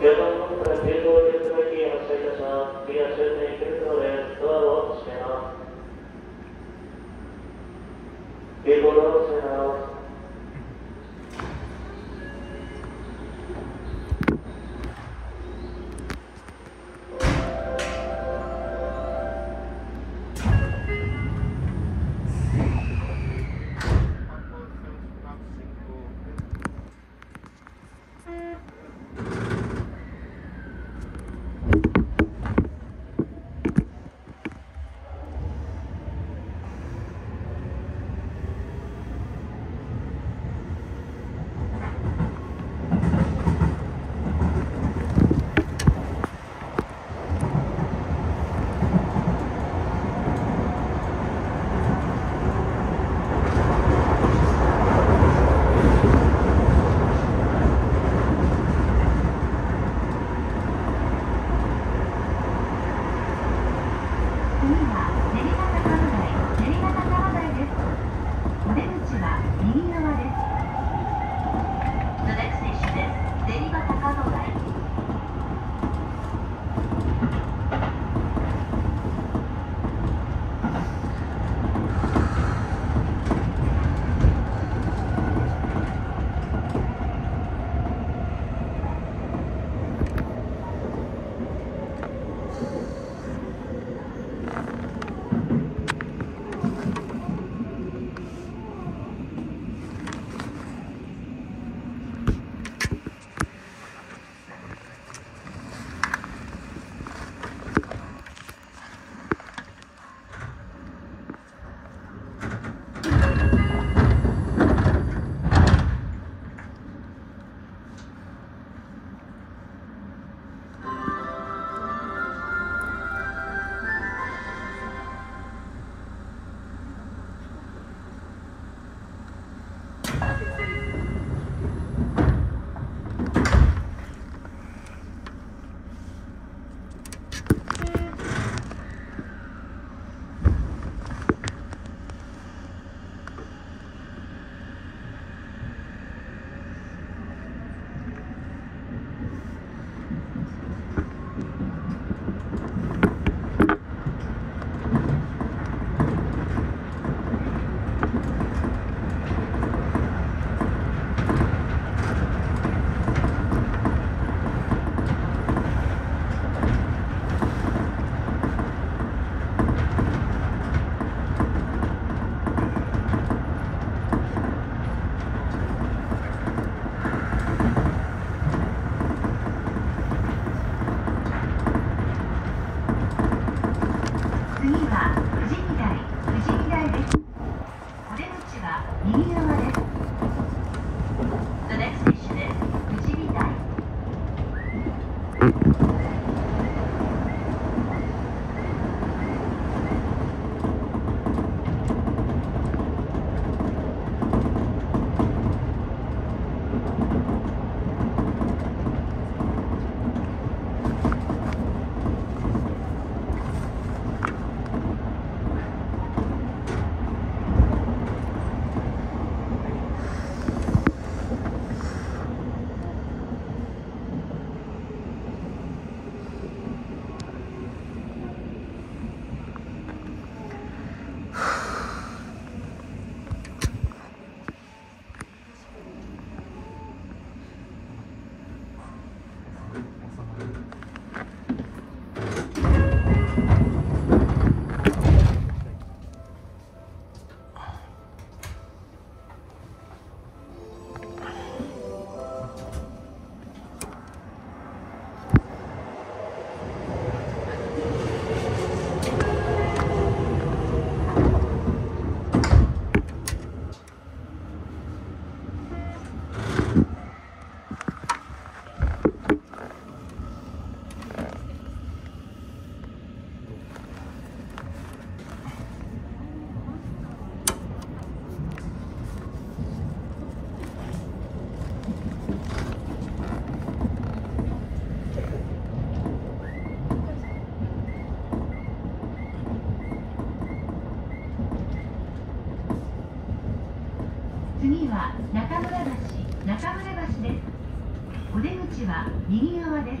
現場の方は中村橋中村橋です。お出口は右側です。